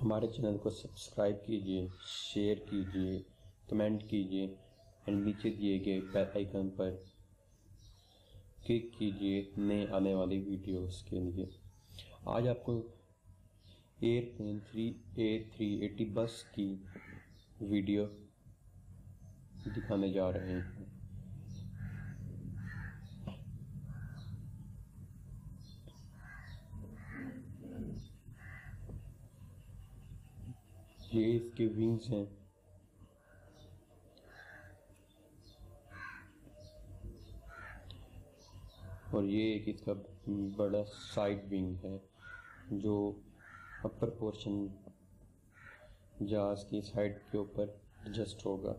हमारे चैनल को सब्सक्राइब कीजिए, शेयर कीजिए, कमेंट कीजिए एंड नीचे दिए गए बेल आइकन पर क्लिक कीजिए नए आने वाली वीडियोस के लिए। आज आपको airplane three A three eighty bus की वीडियो दिखाने जा रहे हैं। ये इसके विंग्स हैं। और ये एक इसका बड़ा साइड विंग है, जो अपर पोर्शन जहाज़ की साइड के ऊपर एडजस्ट होगा।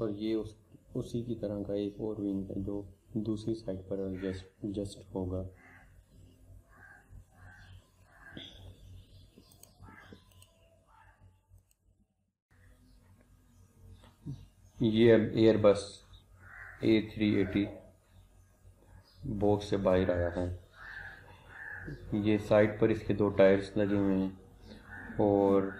और ये उस, उसी की तरह का एक और विंग है, जो दूसरी साइड पर एडजस्ट होगा। ये Airbus A three eighty box से बाहर आया है। ये साइड पर इसके दो टायर्स लगे हुए हैं और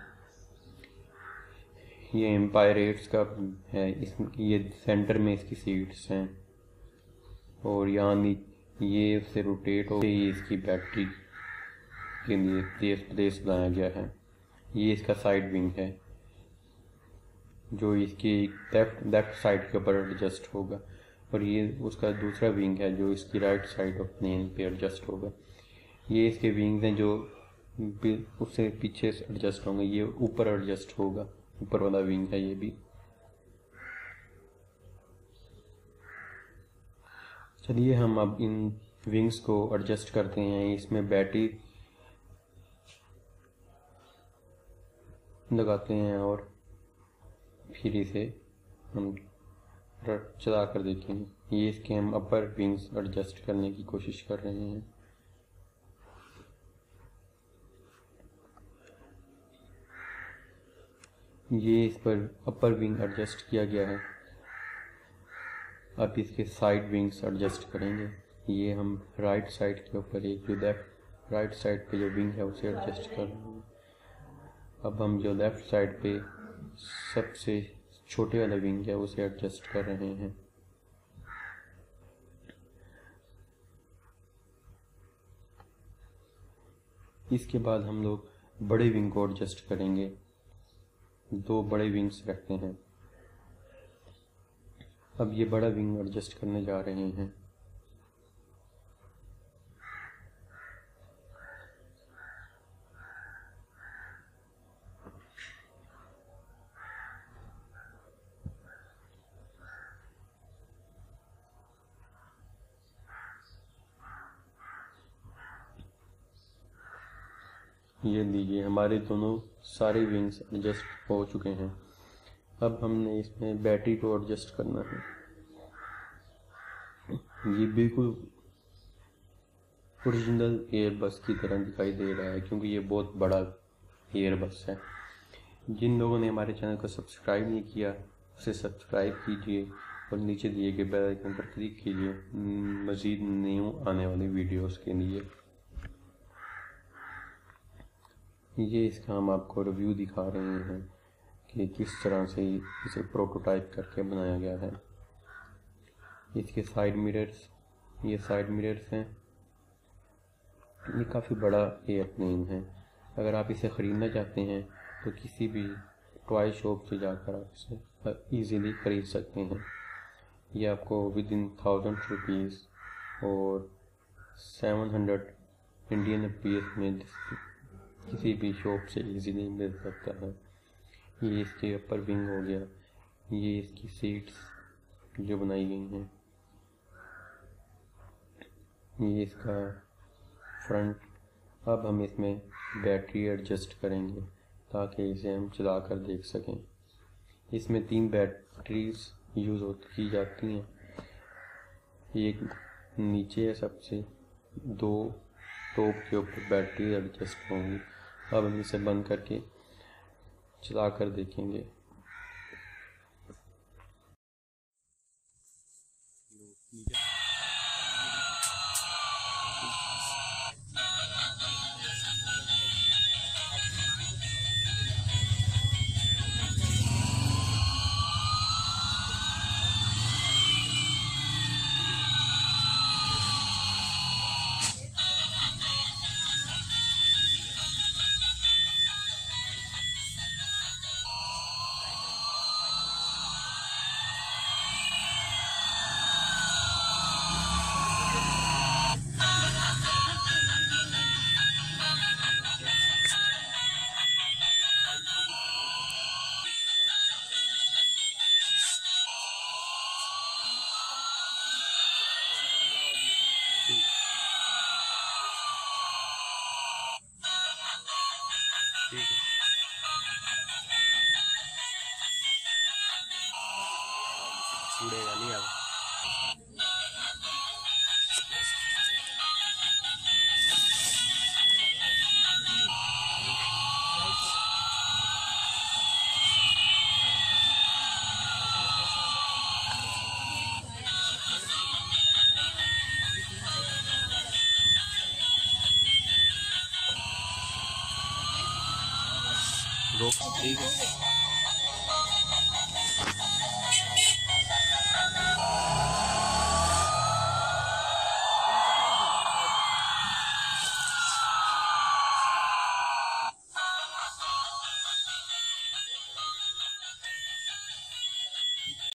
ये एम्पायर एट्स का है। इस, ये सेंटर में इसकी सीट्स हैं और यहाँ ये उससे रोटेट हो, ये इसकी बैटरी के लिए प्लेस बनाया गया है। ये इसका साइड विंग है। जो इसकी लेफ़्ट लेफ़्ट साइड के ऊपर एडजस्ट होगा। और ये उसका दूसरा विंग है जो इसकी राइट साइड ऑफ़ प्लेन पे एडजस्ट होगा। ये इसके विंग्स हैं जो उससे पीछे एडजस्ट होंगे। ये ऊपर एडजस्ट होगा। ऊपर वाला विंग है ये भी। चलिए हम अब इन विंग्स को एडजस्ट करते हैं। इसमें बैटरी लगाते हैं और फिर इसे हम चला कर देखेंगे ये इसके हम अपर विंग्स एडजस्ट करने की कोशिश कर रहे हैं। ये इस पर अपर विंग एडजस्ट किया गया है। अब इसके साइड विंग्स एडजस्ट करेंगे। ये हम राइट साइड के ऊपर एक जो लेफ़्ट राइट साइड पे जो विंग है, उसे एडजस्ट कर रहे हैं। अब हम जो लेफ़्ट साइड पे सबसे छोटे वाला विंग है, उसे एडजस्ट कर रहे हैं। इसके बाद हम लोग बड़े विंग को एडजस्ट करेंगे। दो बड़े विंग्स रखते हैं। अब ये बड़ा विंग एडजस्ट करने जा रहे हैं। ये लीजिए, हमारे दोनों सारे विंग्स एडजस्ट हो चुके हैं। अब हमने इसमें बैटरी को एडजस्ट करना है। ये बिल्कुल ओरिजिनल एयरबस की तरह दिखाई दे रहा है, क्योंकि ये बहुत बड़ा एयरबस है। जिन लोगों ने हमारे चैनल को सब्सक्राइब नहीं किया, उसे सब्सक्राइब कीजिए और नीचे दिए गए बेल आइकन पर क्लिक कीजिए। मज़ीद न्यू आने वाली वीडियोस के लिए। ये इसका हम आपको रिव्यू दिखा रहे हैं कि किस तरह से इसे प्रोटोटाइप करके बनाया गया है। इसके साइड मिरर्स ये साइड मिरर्स हैं। ये काफ़ी बड़ा एयरप्लेन है। अगर आप इसे ख़रीदना चाहते हैं तो किसी भी टॉय शॉप से जाकर आप इसे ईज़िली ख़रीद सकते हैं। ये आपको विद इन थाउज़ेंड रुपीज़ और सेवन हंड्रेड इंडियन रुपीज़ में किसी भी शॉप से इजीली मिल सकता है। ये इसके अपर विंग हो गया। ये इसकी सीट्स जो बनाई गई हैं। ये इसका फ्रंट अब हम इसमें बैटरी एडजस्ट करेंगे ताकि इसे हम चला कर देख सकें। इसमें तीन बैटरीज यूज़ हो की जाती हैं। एक नीचे है सबसे, दो टॉप के ऊपर बैटरी एडजस्ट होंगी। अब हम इसे बंद करके चला कर देखेंगे। उड़ेगा नहीं अब रोक ठीक है